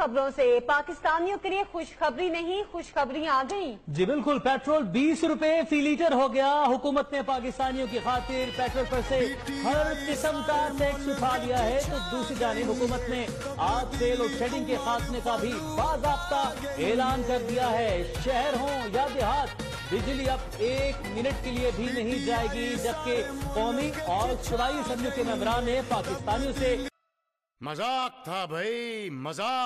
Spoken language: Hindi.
खबरों से। पाकिस्तानियों के लिए खुशखबरी नहीं खुशखबरी आ गई। जी बिल्कुल पेट्रोल बीस रुपए फ़ी लीटर हो गया। हुकूमत ने पाकिस्तानियों की खातिर पेट्रोल पर से हर किस्म का टैक्स उठा लिया है। तो दूसरी जानी हुकूमत ने आज से लोड शेडिंग के खात्मे का भी बाबा ऐलान कर दिया है। शहर हो या देहात बिजली अब एक मिनट के लिए भी नहीं जाएगी जबकि कौमी और खुदाई समझ के मेम्बरान ने पाकिस्तानियों से मज़ाक था भाई मज़ाक।